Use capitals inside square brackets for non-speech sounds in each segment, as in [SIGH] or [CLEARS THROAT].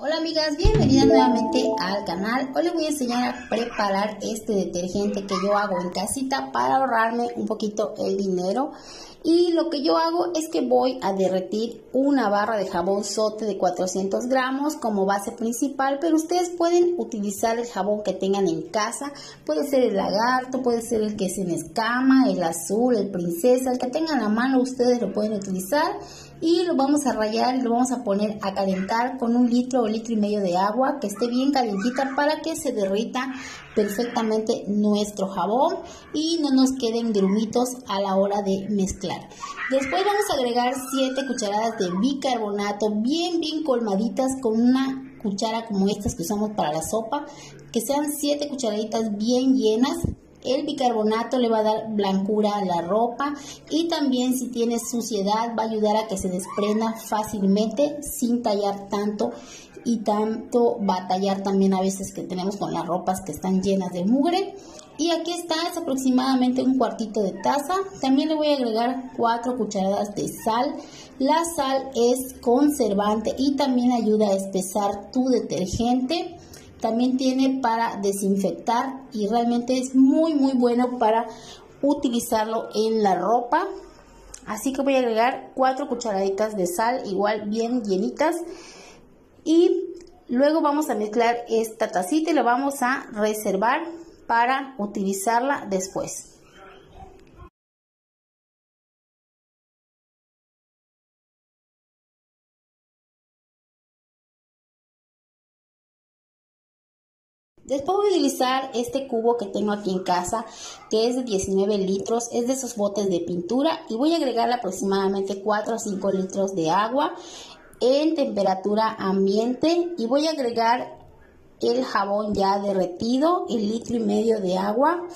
Hola amigas, bienvenidas nuevamente al canal. Hoy les voy a enseñar a preparar este detergente que yo hago en casita para ahorrarme un poquito el dinero. Y lo que yo hago es que voy a derretir una barra de jabón sote de 400 gramos como base principal, pero ustedes pueden utilizar el jabón que tengan en casa. Puede ser el lagarto, puede ser el que se en escama, el azul, el princesa, el que tengan a mano ustedes lo pueden utilizar y lo vamos a rayar y lo vamos a poner a calentar con un litro o litro y medio de agua que esté bien calientita para que se derrita perfectamente nuestro jabón y no nos queden grumitos a la hora de mezclar. Después vamos a agregar 7 cucharadas de bicarbonato bien bien colmaditas con una cuchara como estas que usamos para la sopa, que sean 7 cucharaditas bien llenas el bicarbonato le va a dar blancura a la ropa y también si tiene suciedad va a ayudar a que se desprenda fácilmente sin tallar tanto y tanto batallar también a veces que tenemos con las ropas que están llenas de mugre. Y aquí está, es aproximadamente un cuartito de taza. También le voy a agregar cuatro cucharadas de sal. La sal es conservante y también ayuda a espesar tu detergente también tiene para desinfectar y realmente es muy muy bueno para utilizarlo en la ropa. Así que voy a agregar cuatro cucharaditas de sal, igual bien llenitas. Y luego vamos a mezclar esta tacita y la vamos a reservar para utilizarla después. Después voy a utilizar este cubo que tengo aquí en casa, que es de 19 litros, es de esos botes de pintura y voy a agregar aproximadamente 4 o 5 litros de agua en temperatura ambiente y voy a agregar el jabón ya derretido, el litro y medio de agua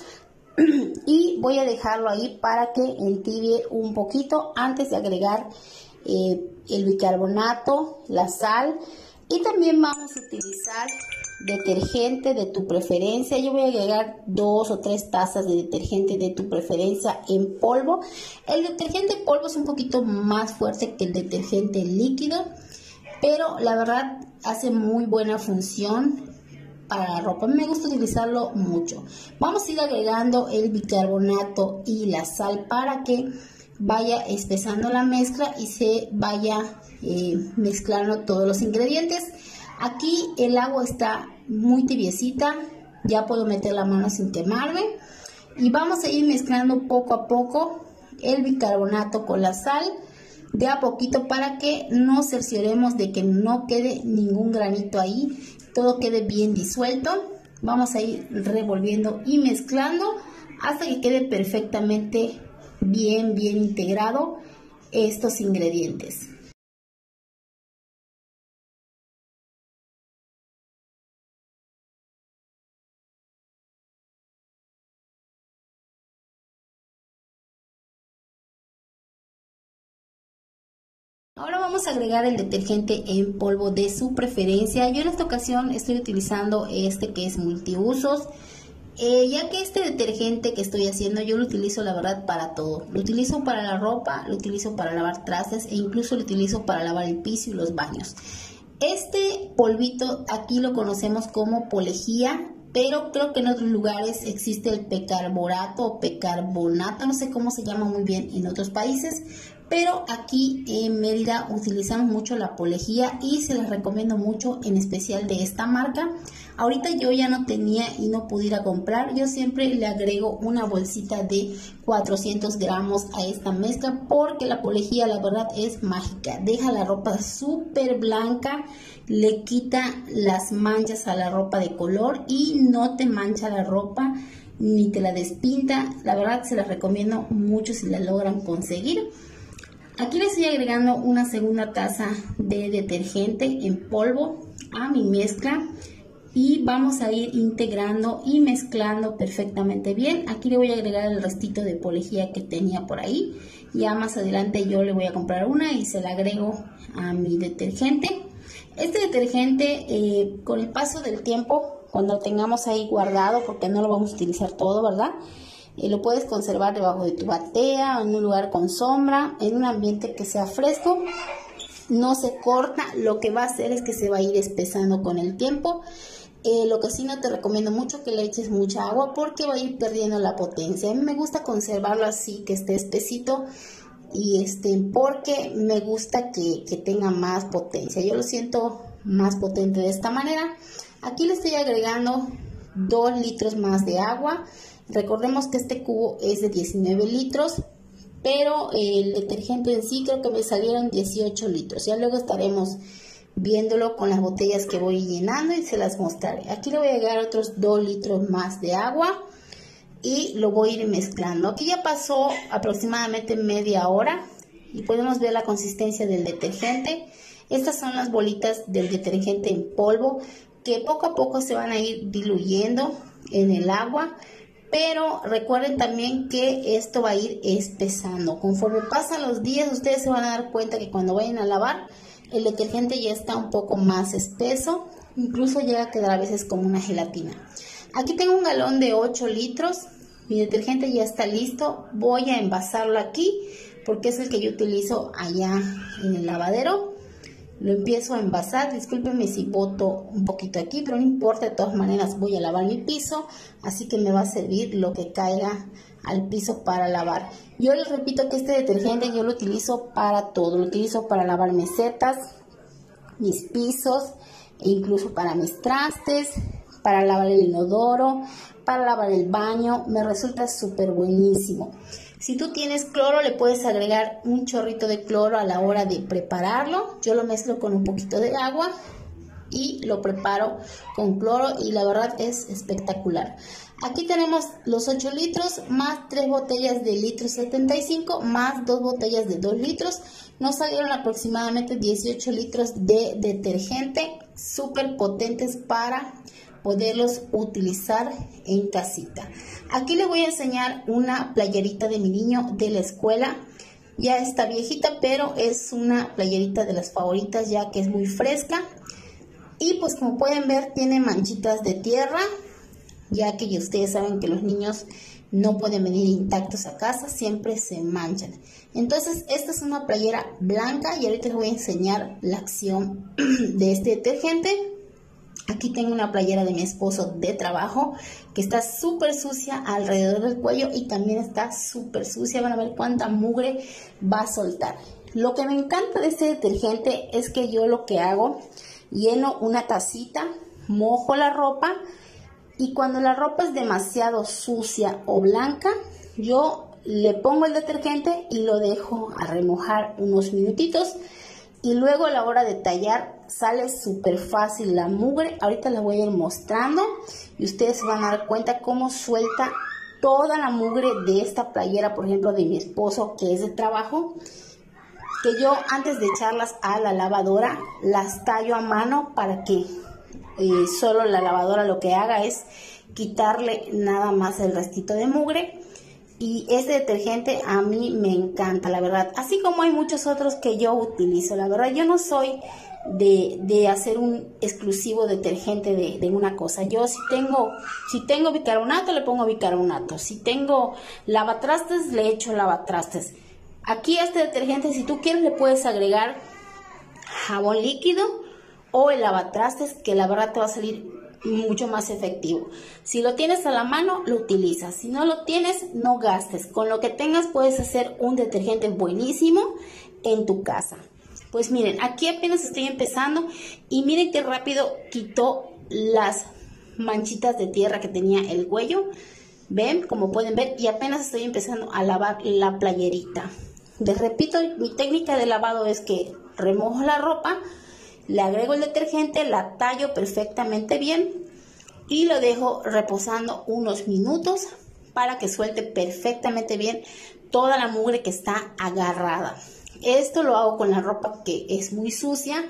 [CLEARS THROAT] y voy a dejarlo ahí para que entibie un poquito antes de agregar eh, el bicarbonato, la sal y también vamos a utilizar detergente de tu preferencia. Yo voy a agregar dos o tres tazas de detergente de tu preferencia en polvo. El detergente en polvo es un poquito más fuerte que el detergente líquido, pero la verdad hace muy buena función para la ropa. Me gusta utilizarlo mucho. Vamos a ir agregando el bicarbonato y la sal para que vaya espesando la mezcla y se vaya eh, mezclando todos los ingredientes. Aquí el agua está muy tibiecita, ya puedo meter la mano sin quemarme. Y vamos a ir mezclando poco a poco el bicarbonato con la sal de a poquito para que nos cercioremos de que no quede ningún granito ahí, todo quede bien disuelto. Vamos a ir revolviendo y mezclando hasta que quede perfectamente bien, bien integrado estos ingredientes. Ahora vamos a agregar el detergente en polvo de su preferencia. Yo en esta ocasión estoy utilizando este que es multiusos. Eh, ya que este detergente que estoy haciendo yo lo utilizo la verdad para todo. Lo utilizo para la ropa, lo utilizo para lavar trastes e incluso lo utilizo para lavar el piso y los baños. Este polvito aquí lo conocemos como polejía, pero creo que en otros lugares existe el pecarborato o pecarbonato, no sé cómo se llama muy bien en otros países, pero aquí en Mérida utilizamos mucho la polejía y se las recomiendo mucho, en especial de esta marca. Ahorita yo ya no tenía y no pudiera comprar, yo siempre le agrego una bolsita de 400 gramos a esta mezcla porque la polejía la verdad es mágica, deja la ropa súper blanca, le quita las manchas a la ropa de color y no te mancha la ropa ni te la despinta, la verdad se la recomiendo mucho si la logran conseguir. Aquí le estoy agregando una segunda taza de detergente en polvo a mi mezcla y vamos a ir integrando y mezclando perfectamente bien. Aquí le voy a agregar el restito de polejía que tenía por ahí. Ya más adelante yo le voy a comprar una y se la agrego a mi detergente. Este detergente eh, con el paso del tiempo, cuando lo tengamos ahí guardado, porque no lo vamos a utilizar todo, ¿verdad? Lo puedes conservar debajo de tu batea, en un lugar con sombra, en un ambiente que sea fresco. no se corta, lo que va a hacer es que se va a ir espesando con el tiempo. Eh, lo que sí no te recomiendo mucho que le eches mucha agua porque va a ir perdiendo la potencia. A mí me gusta conservarlo así, que esté espesito y este, porque me gusta que, que tenga más potencia. Yo lo siento más potente de esta manera. Aquí le estoy agregando 2 litros más de agua. Recordemos que este cubo es de 19 litros, pero el detergente en sí creo que me salieron 18 litros. Ya luego estaremos viéndolo con las botellas que voy llenando y se las mostraré. Aquí le voy a agregar otros 2 litros más de agua y lo voy a ir mezclando. Aquí ya pasó aproximadamente media hora y podemos ver la consistencia del detergente. Estas son las bolitas del detergente en polvo que poco a poco se van a ir diluyendo en el agua. Pero recuerden también que esto va a ir espesando. Conforme pasan los días, ustedes se van a dar cuenta que cuando vayan a lavar, el detergente ya está un poco más espeso. Incluso llega a quedar a veces como una gelatina. Aquí tengo un galón de 8 litros. Mi detergente ya está listo. Voy a envasarlo aquí porque es el que yo utilizo allá en el lavadero lo empiezo a envasar, discúlpenme si boto un poquito aquí, pero no importa, de todas maneras voy a lavar mi piso, así que me va a servir lo que caiga al piso para lavar. Yo les repito que este detergente yo lo utilizo para todo, lo utilizo para lavar mesetas, mis pisos, e incluso para mis trastes, para lavar el inodoro, para lavar el baño, me resulta súper buenísimo. Si tú tienes cloro, le puedes agregar un chorrito de cloro a la hora de prepararlo. Yo lo mezclo con un poquito de agua y lo preparo con cloro y la verdad es espectacular. Aquí tenemos los 8 litros más 3 botellas de litro 75 más 2 botellas de 2 litros. Nos salieron aproximadamente 18 litros de detergente súper potentes para poderlos utilizar en casita. Aquí les voy a enseñar una playerita de mi niño de la escuela. Ya está viejita, pero es una playerita de las favoritas ya que es muy fresca. Y pues como pueden ver tiene manchitas de tierra, ya que ustedes saben que los niños no pueden venir intactos a casa, siempre se manchan. Entonces, esta es una playera blanca y ahorita les voy a enseñar la acción [CLEARS THROAT] de este detergente. Aquí tengo una playera de mi esposo de trabajo que está súper sucia alrededor del cuello y también está súper sucia. Van a ver cuánta mugre va a soltar. Lo que me encanta de este detergente es que yo lo que hago, lleno una tacita, mojo la ropa y cuando la ropa es demasiado sucia o blanca, yo le pongo el detergente y lo dejo a remojar unos minutitos y luego a la hora de tallar sale súper fácil la mugre. Ahorita la voy a ir mostrando y ustedes se van a dar cuenta cómo suelta toda la mugre de esta playera, por ejemplo, de mi esposo que es de trabajo. Que yo antes de echarlas a la lavadora las tallo a mano para que eh, solo la lavadora lo que haga es quitarle nada más el restito de mugre y este detergente a mí me encanta, la verdad. Así como hay muchos otros que yo utilizo, la verdad. Yo no soy de, hacer un exclusivo detergente de, una cosa. Yo si tengo, si tengo bicarbonato, le pongo bicarbonato. Si tengo lavatrastes, le echo lavatrastes. Aquí este detergente, si tú quieres, le puedes agregar jabón líquido o el lavatrastes, que la verdad te va a salir mucho más efectivo. Si lo tienes a la mano, lo utilizas. Si no lo tienes, no gastes. Con lo que tengas puedes hacer un detergente buenísimo en tu casa. Pues miren, aquí apenas estoy empezando y miren qué rápido quitó las manchitas de tierra que tenía el cuello. Ven, como pueden ver, y apenas estoy empezando a lavar la playerita. Les repito, mi técnica de lavado es que remojo la ropa, le agrego el detergente, la tallo perfectamente bien y lo dejo reposando unos minutos para que suelte perfectamente bien toda la mugre que está agarrada. Esto lo hago con la ropa que es muy sucia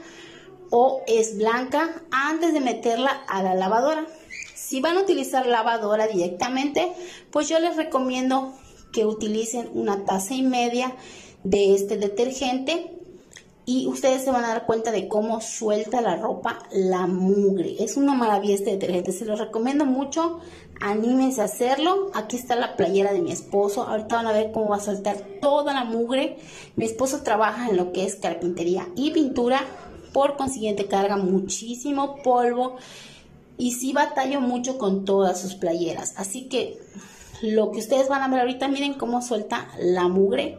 o es blanca antes de meterla a la lavadora. Si van a utilizar lavadora directamente, pues yo les recomiendo que utilicen una taza y media de este detergente y ustedes se van a dar cuenta de cómo suelta la ropa la mugre. Es una maravilla este detergente, se los recomiendo mucho. Anímense a hacerlo. Aquí está la playera de mi esposo. Ahorita van a ver cómo va a soltar toda la mugre. Mi esposo trabaja en lo que es carpintería y pintura. Por consiguiente carga muchísimo polvo y sí batallo mucho con todas sus playeras. Así que lo que ustedes van a ver ahorita, miren cómo suelta la mugre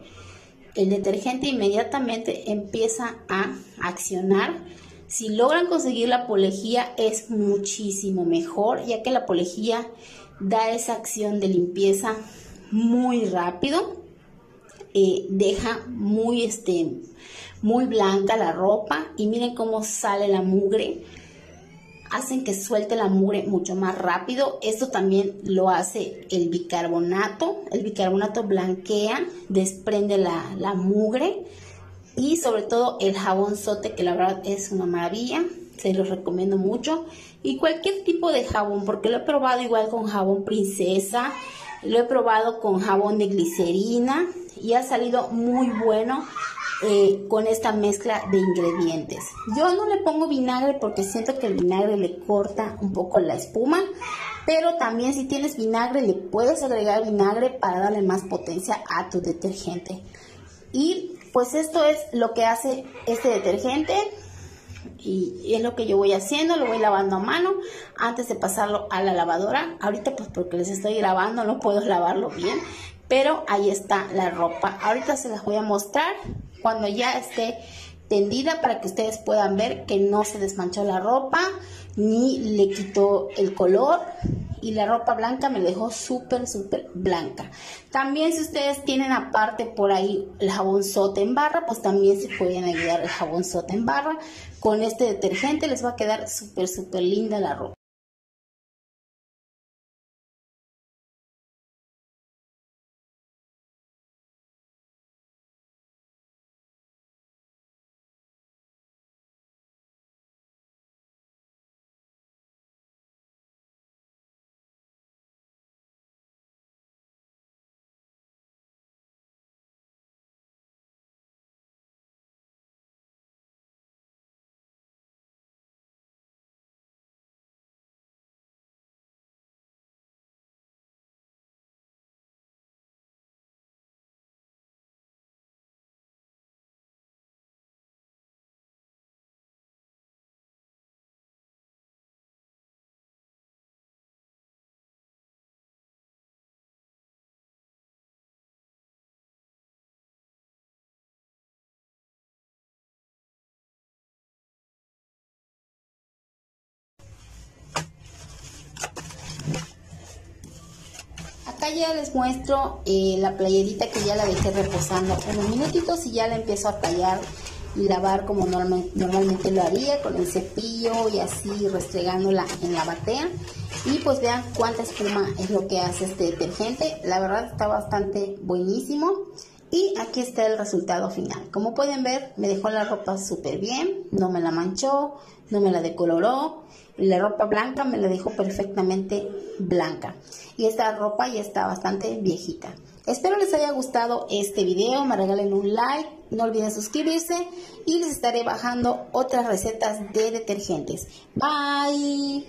el detergente inmediatamente empieza a accionar. Si logran conseguir la polejía es muchísimo mejor, ya que la polejía da esa acción de limpieza muy rápido. Eh, deja muy, este, muy blanca la ropa y miren cómo sale la mugre hacen que suelte la mugre mucho más rápido. Esto también lo hace el bicarbonato. El bicarbonato blanquea, desprende la, mugre y sobre todo el jabón sote que la verdad es una maravilla. Se los recomiendo mucho. Y cualquier tipo de jabón, porque lo he probado igual con jabón princesa, lo he probado con jabón de glicerina y ha salido muy bueno eh, con esta mezcla de ingredientes. Yo no le pongo vinagre porque siento que el vinagre le corta un poco la espuma, pero también si tienes vinagre le puedes agregar vinagre para darle más potencia a tu detergente. Y pues esto es lo que hace este detergente y, es lo que yo voy haciendo, lo voy lavando a mano antes de pasarlo a la lavadora. Ahorita pues porque les estoy grabando no puedo [LAUGHS] lavarlo bien, pero ahí está la ropa. Ahorita se las voy a mostrar cuando ya esté tendida para que ustedes puedan ver que no se desmanchó la ropa ni le quitó el color. Y la ropa blanca me dejó súper súper blanca. También si ustedes tienen aparte por ahí el jabón sote en barra pues también se pueden ayudar el jabón sote en barra. Con este detergente les va a quedar súper súper linda la ropa ya les muestro eh, la playerita que ya la dejé reposando unos minutitos y ya la empiezo a tallar y lavar como normalmente lo haría con el cepillo y así restregándola en la batea. Y pues vean cuánta espuma es lo que hace este detergente. La verdad está bastante buenísimo y aquí está el resultado final como pueden ver me dejó la ropa súper bien no me la manchó no me la decoloró la ropa blanca me la dejó perfectamente blanca y esta ropa ya está bastante viejita. Espero les haya gustado este video, me regalen un like, no olviden suscribirse y les estaré bajando otras recetas de detergentes. Bye.